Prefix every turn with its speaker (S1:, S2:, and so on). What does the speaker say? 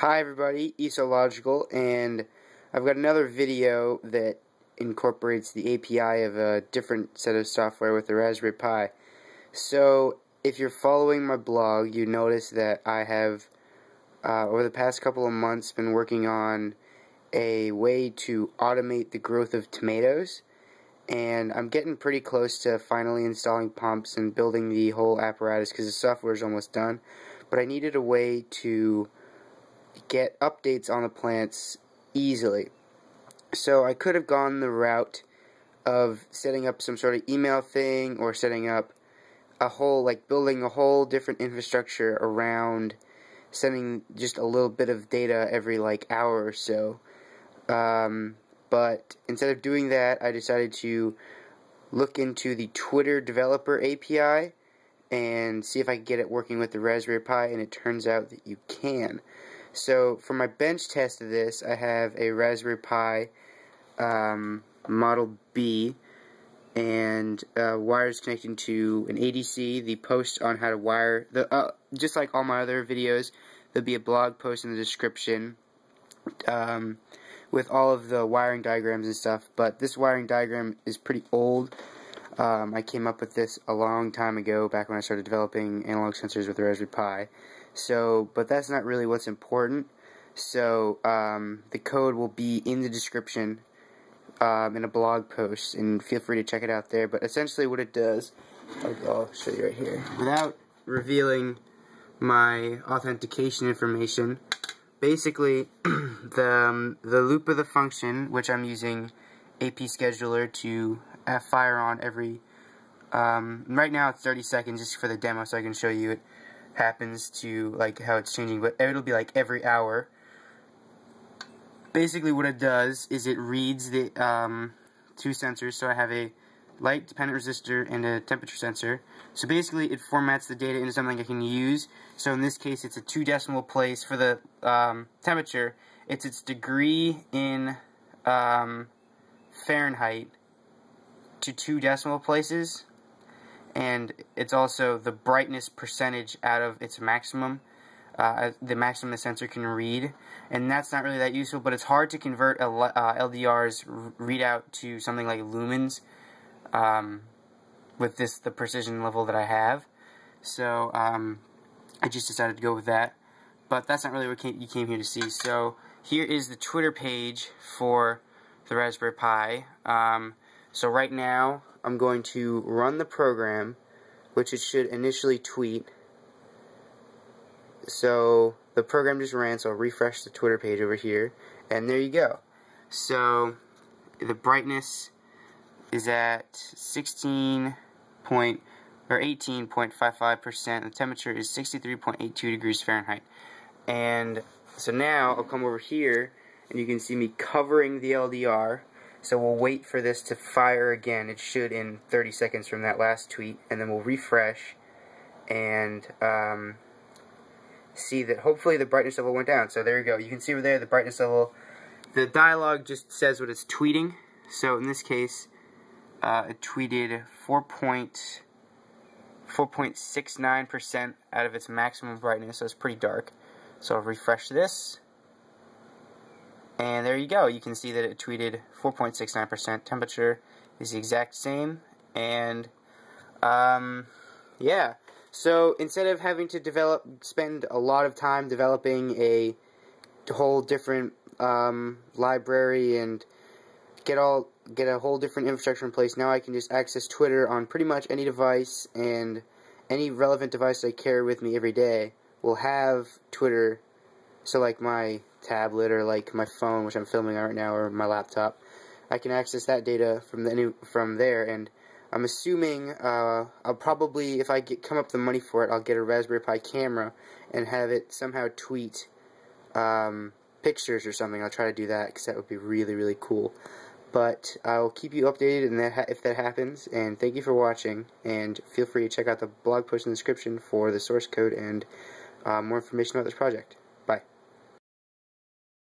S1: Hi everybody, esologic, and I've got another video that incorporates the API of a different set of software with the Raspberry Pi. So, if you're following my blog, you notice that I have, uh, over the past couple of months, been working on a way to automate the growth of tomatoes, and I'm getting pretty close to finally installing pumps and building the whole apparatus because the software is almost done, but I needed a way to get updates on the plants easily. So I could have gone the route of setting up some sort of email thing or setting up a whole, like building a whole different infrastructure around sending just a little bit of data every like hour or so. Um, but instead of doing that, I decided to look into the Twitter Developer API and see if I can get it working with the Raspberry Pi, and it turns out that you can. So for my bench test of this, I have a Raspberry Pi um, Model B and uh, wires connecting to an ADC. The post on how to wire the uh, just like all my other videos, there'll be a blog post in the description um, with all of the wiring diagrams and stuff. But this wiring diagram is pretty old. Um, I came up with this a long time ago, back when I started developing analog sensors with the Raspberry Pi. So, but that's not really what's important. So, um, the code will be in the description um, in a blog post, and feel free to check it out there. But essentially, what it does, I'll, I'll show you right here, without revealing my authentication information. Basically, the um, the loop of the function, which I'm using APScheduler to fire on every. Um, right now it's 30 seconds just for the demo, so I can show you it happens to like how it's changing, but it'll be like every hour. Basically, what it does is it reads the um, two sensors. So I have a light dependent resistor and a temperature sensor. So basically, it formats the data into something I can use. So in this case, it's a two decimal place for the um, temperature. It's its degree in um, Fahrenheit to two decimal places and it's also the brightness percentage out of its maximum, uh, the maximum the sensor can read, and that's not really that useful, but it's hard to convert a, uh, LDR's readout to something like lumens um, with this the precision level that I have, so um, I just decided to go with that, but that's not really what came, you came here to see, so here is the Twitter page for the Raspberry Pi, um, so right now I'm going to run the program, which it should initially tweet. So the program just ran, so I'll refresh the Twitter page over here, and there you go. So the brightness is at 16 point or 18.55%. The temperature is 63.82 degrees Fahrenheit. And so now I'll come over here, and you can see me covering the LDR so we'll wait for this to fire again. It should in 30 seconds from that last tweet. And then we'll refresh and um, see that hopefully the brightness level went down. So there you go. You can see over there the brightness level. The dialog just says what it's tweeting. So in this case, uh, it tweeted 4.69% out of its maximum brightness. So it's pretty dark. So I'll refresh this. And there you go. You can see that it tweeted 4.69%. Temperature is the exact same. And, um, yeah. So instead of having to develop, spend a lot of time developing a whole different um, library and get all get a whole different infrastructure in place, now I can just access Twitter on pretty much any device and any relevant device I carry with me every day will have Twitter. So like my tablet or like my phone, which I'm filming right now, or my laptop, I can access that data from the new, from there. And I'm assuming uh, I'll probably, if I get come up the money for it, I'll get a Raspberry Pi camera and have it somehow tweet um, pictures or something. I'll try to do that because that would be really really cool. But I'll keep you updated and that if that happens. And thank you for watching. And feel free to check out the blog post in the description for the source code and uh, more information about this project.